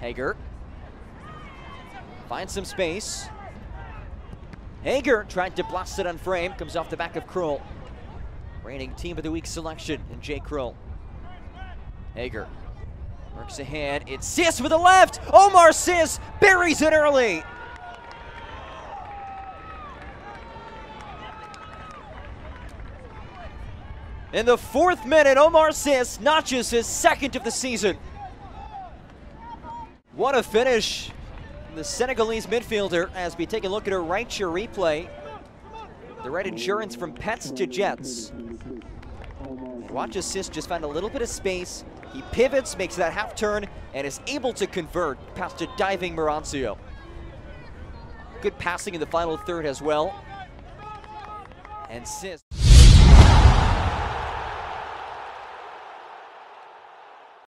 Hager finds some space. Hager tried to blast it on frame, comes off the back of Krull. Reigning Team of the Week selection in Jay Krull. Hager works ahead. It's Ciss with the left. Omar Ciss buries it early. In the fourth minute, Omar Ciss notches his second of the season. What a finish. The Senegalese midfielder, as we take a look at her right share replay. The red insurance from Pets to Jets. Watch assist just find a little bit of space. He pivots, makes that half turn, and is able to convert past a diving Marancio. Good passing in the final third as well. And Ciss.